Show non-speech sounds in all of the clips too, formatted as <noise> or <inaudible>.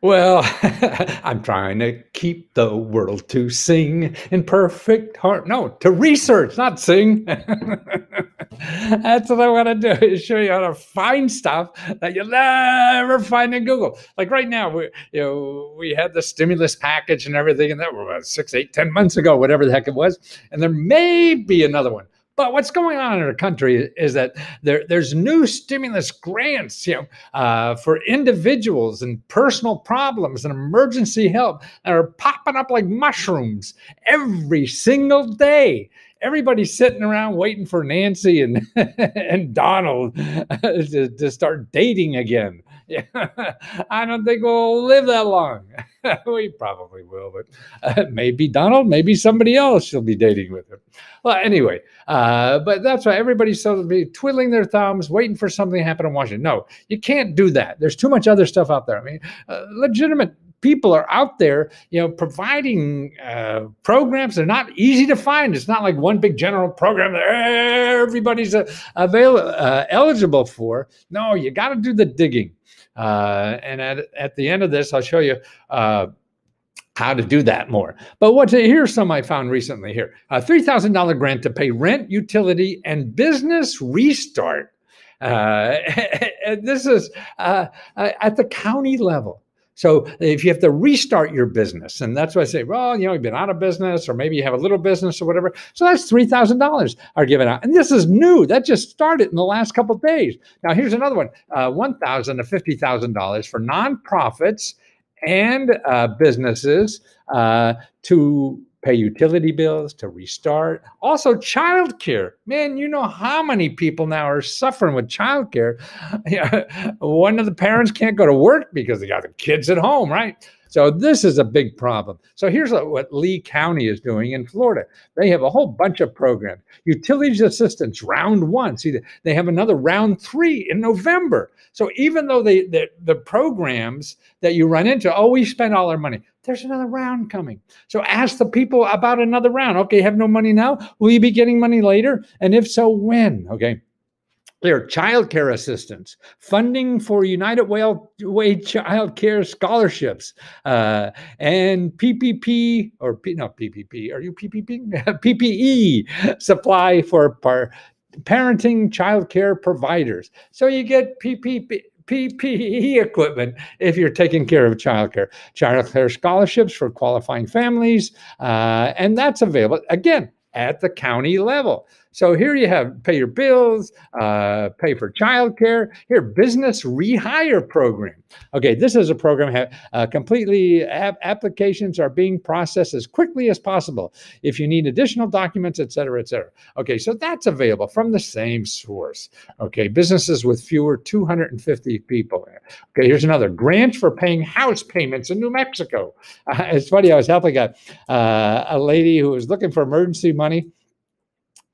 Well, <laughs> I'm trying to keep the world to sing in perfect heart. No, to research, not sing. <laughs> That's what I want to do is show you how to find stuff that you'll never find in Google. Like right now, we you know we had the stimulus package and everything, and that was six, eight, ten months ago, whatever the heck it was, and there may be another one. But what's going on in our country is that there, there's new stimulus grants, you know, uh, for individuals and personal problems and emergency help that are popping up like mushrooms every single day everybody's sitting around waiting for Nancy and <laughs> and Donald <laughs> to, to start dating again. Yeah, <laughs> I don't think we'll live that long. <laughs> we probably will, but uh, maybe Donald, maybe somebody else she'll be dating with him. Well, anyway, uh, but that's why everybody's so be twiddling their thumbs, waiting for something to happen in Washington. No, you can't do that. There's too much other stuff out there. I mean, uh, legitimate people are out there, you know, providing uh, programs. They're not easy to find. It's not like one big general program that everybody's uh, uh, eligible for. No, you got to do the digging. Uh, and at, at the end of this, I'll show you uh, how to do that more. But what here's some I found recently here: a three thousand dollar grant to pay rent, utility, and business restart. Uh, <laughs> this is uh, at the county level. So if you have to restart your business, and that's why I say, well, you know, you've been out of business, or maybe you have a little business or whatever. So that's three thousand dollars are given out, and this is new. That just started in the last couple days. Now here's another one: uh, one thousand to fifty thousand dollars for nonprofits and uh, businesses uh, to pay utility bills, to restart. Also, childcare. Man, you know how many people now are suffering with childcare. <laughs> One of the parents can't go to work because they got the kids at home, right? So this is a big problem. So here's what Lee County is doing in Florida. They have a whole bunch of programs. Utilities assistance round one. See, they have another round three in November. So even though they the, the programs that you run into, oh, we spend all our money. There's another round coming. So ask the people about another round. Okay, have no money now. Will you be getting money later? And if so, when? Okay. There, child care assistance, funding for United Way child care scholarships, uh, and PPP or P, not PPP. Are you PPP? PPE <laughs> supply for par, parenting child care providers. So you get PPP. PPE equipment if you're taking care of childcare. Childcare scholarships for qualifying families, uh, and that's available again at the county level. So here you have pay your bills, uh, pay for childcare. Here, business rehire program. Okay, this is a program. Uh, completely ap- applications are being processed as quickly as possible. If you need additional documents, et cetera, et cetera. Okay, so that's available from the same source. Okay, businesses with fewer 250 people. Okay, here's another grant for paying house payments in New Mexico. Uh, <laughs> it's funny. I was helping a uh, a lady who was looking for emergency money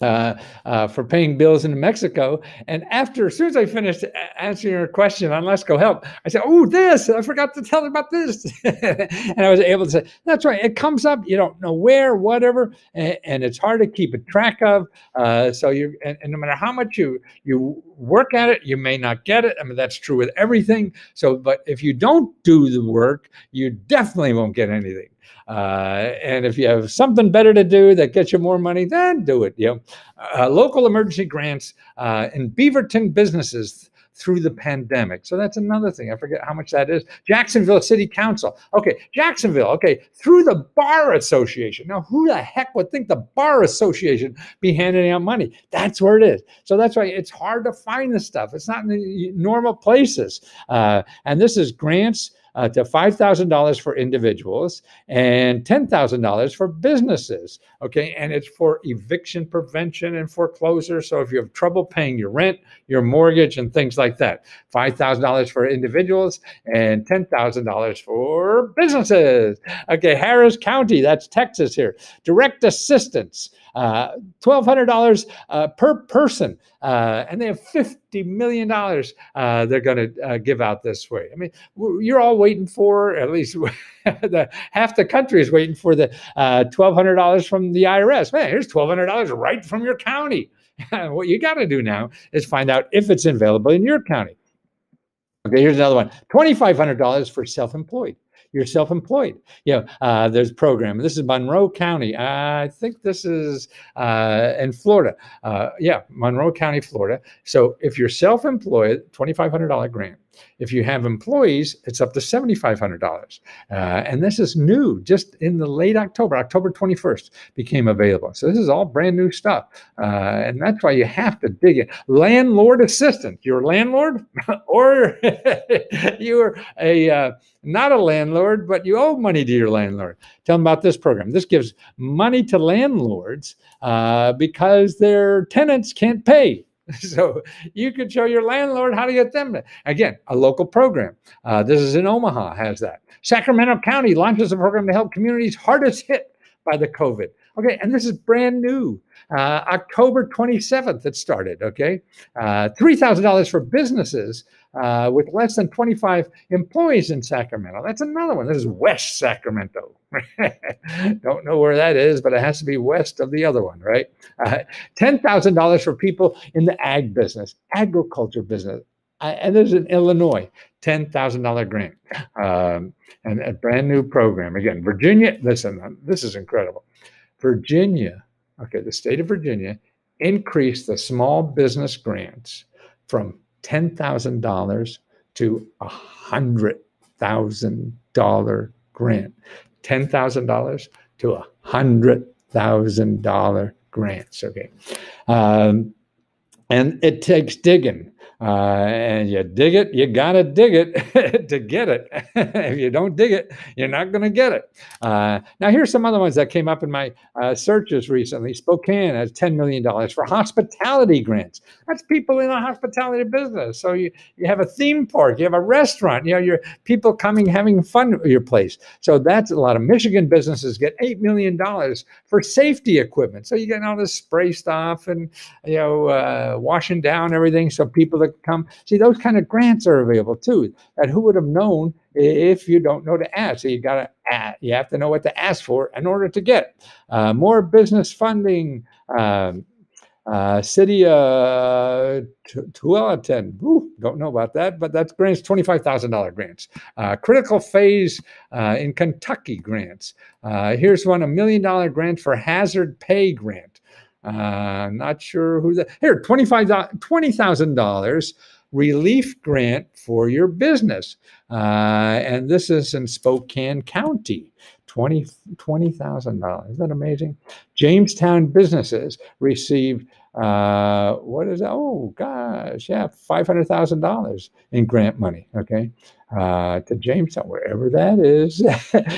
uh, uh, for paying bills in Mexico. And after, as soon as I finished answering your question on Lesko Help, I said, "Oh, this! I forgot to tell you about this." <laughs> and I was able to say, "That's right. It comes up. You don't know where, whatever, and, and it's hard to keep a track of. Uh, so you, and, and no matter how much you you work at it, you may not get it. I mean, that's true with everything. So, but if you don't do the work, you definitely won't get anything. Uh, and if you have something better to do that gets you more money, then do it. You know, uh, local emergency grants uh, in Beaverton businesses through the pandemic. So that's another thing. I forget how much that is. Jacksonville City Council. Okay, Jacksonville. Okay, through the Bar Association. Now, who the heck would think the Bar Association be handing out money? That's where it is. So that's why it's hard to find this stuff. It's not in the normal places. Uh, and this is grants uh, to $5,000 for individuals and $10,000 for businesses. Okay. And it's for eviction prevention and foreclosure. So if you have trouble paying your rent, your mortgage, and things like that, $5,000 for individuals and $10,000 for businesses. Okay. Harris County, that's Texas here. Direct assistance. Uh, $1,200 uh, per person. Uh, and they have $50 million uh, they're going to uh, give out this way. I mean, you're all waiting for, at least <laughs> the, half the country is waiting for the $1,200 from the IRS. Man, here's $1,200 right from your county. <laughs> what you got to do now is find out if it's available in your county. Okay, here's another one $2,500 for self employed you're self-employed. You know, uh, there's program. This is Monroe County. I think this is uh, in Florida. Uh, yeah, Monroe County, Florida. So if you're self-employed, $2,500 grant. If you have employees, it's up to $7,500. Uh, and this is new, just in the late October, October 21st became available. So this is all brand new stuff. Uh, and that's why you have to dig in. Landlord assistant, you're a landlord <laughs> or <laughs> you're a uh, not a landlord, but you owe money to your landlord. Tell them about this program. This gives money to landlords uh, because their tenants can't pay. <laughs> So you could show your landlord how to get them. Again, a local program. Uh, this is in Omaha, has that. Sacramento County launches a program to help communities hardest hit by the COVID. Okay, and this is brand new. Uh, October 27th, it started. Okay, uh, $3,000 for businesses uh, with less than 25 employees in Sacramento. That's another one. This is West Sacramento. <laughs> Don't know where that is, but it has to be west of the other one, right? Uh, $10,000 for people in the ag business, agriculture business. Uh, and there's in Illinois, $10,000 grant um, and a brand new program. Again, Virginia, listen, this is incredible. Virginia, okay, the state of Virginia increased the small business grants from $10,000 to a $100,000 grant. $10,000 to a $100,000 grants. Okay. Um, and it takes digging. Uh, and you dig it, you got to dig it <laughs> to get it. <laughs> if you don't dig it, you're not going to get it. Uh, now, here's some other ones that came up in my uh, searches recently. Spokane has $10 million for hospitality grants. That's people in the hospitality business. So you, you have a theme park, you have a restaurant, you know, your people coming having fun at your place. So that's a lot of Michigan businesses get $8 million for safety equipment. So you get all this spray stuff and, you know, uh, washing down everything so people that come. See, those kind of grants are available too. And who would have known if you don't know to ask? So you got to you have to know what to ask for in order to get uh, more business funding. Um, uh, city uh, Tualatin, Ooh, don't know about that, but that's grants, $25,000 grants. Uh, critical phase uh, in Kentucky grants. Uh, here's one, a million dollar grant for hazard pay grant. Uh, not sure who that. Here, $25, $20,000 relief grant for your business. Uh, and this is in Spokane County. $20,000. $20, Isn't that amazing? Jamestown businesses received uh, what is that? Oh gosh, yeah, five hundred thousand dollars in grant money. Okay, uh, to Jamestown, wherever that is.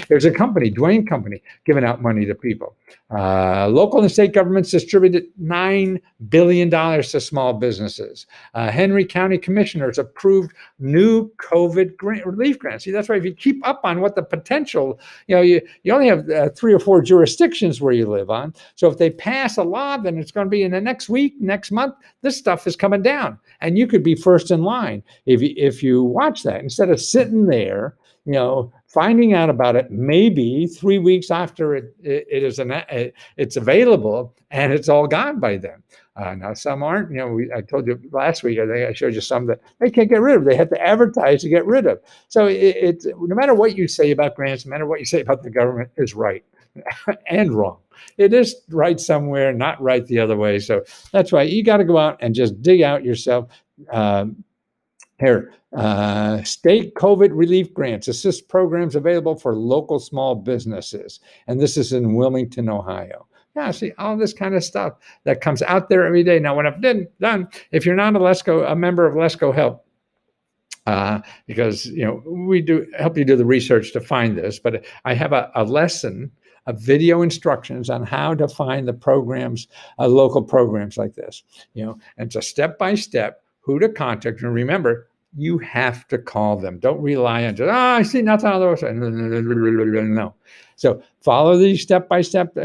<laughs> There's a company, Dwayne Company, giving out money to people. Uh, local and state governments distributed $9 billion to small businesses. Uh, Henry County commissioners approved new COVID grant, relief grants. See, that's why If you keep up on what the potential, you know, you, you only have uh, three or four jurisdictions where you live on. So if they pass a law, then it's going to be in the next week, next month, this stuff is coming down. And you could be first in line if you, if you watch that instead of sitting there, you know, finding out about it maybe three weeks after it, it, it is an, it, it's available and it's all gone by then. Uh, now some aren't. You know, we, I told you last week. I think I showed you some that they can't get rid of. They have to advertise to get rid of. So it's it, no matter what you say about grants, no matter what you say about the government, is right <laughs> and wrong. It is right somewhere, not right the other way. So that's why you got to go out and just dig out yourself. Um, here, uh, state COVID relief grants, assist programs available for local small businesses. And this is in Wilmington, Ohio. Yeah, see, all this kind of stuff that comes out there every day. Now, when I've done, done if you're not a Lesko, a member of Lesko Help, uh, because you know we do help you do the research to find this, but I have a, a lesson video instructions on how to find the programs, uh, local programs like this. You know, and it's a step by step who to contact. And remember, you have to call them. Don't rely on just, oh, I see nothing on the website. No. So follow these step by step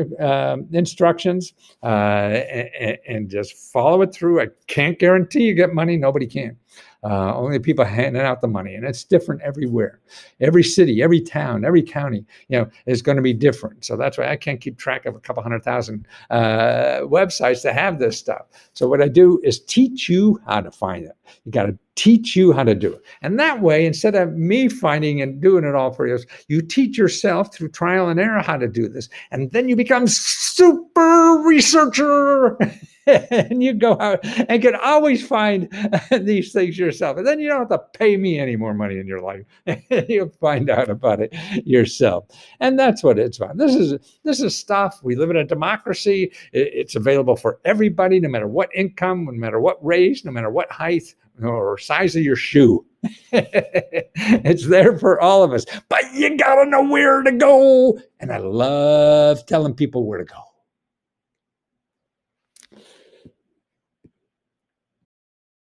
instructions uh, and, and, just follow it through. I can't guarantee you get money. Nobody can. Uh, only people handing out the money, and it's different everywhere. Every city, every town, every county, you know, is going to be different. So that's why I can't keep track of a couple hundred thousand uh, websites that have this stuff. So what I do is teach you how to find it. You got to teach you how to do it. And that way, instead of me finding and doing it all for you, you teach yourself through trial and error how to do this. And then you become super researcher. <laughs> and you go out and can always find <laughs> these things yourself. And then you don't have to pay me any more money in your life. <laughs> You'll find out about it yourself. And that's what it's about. This is this is stuff. We live in a democracy. It's available for everybody, no matter what income, no matter what race, no matter what height or size of your shoe. <laughs> it's there for all of us, but you gotta know where to go. And I love telling people where to go.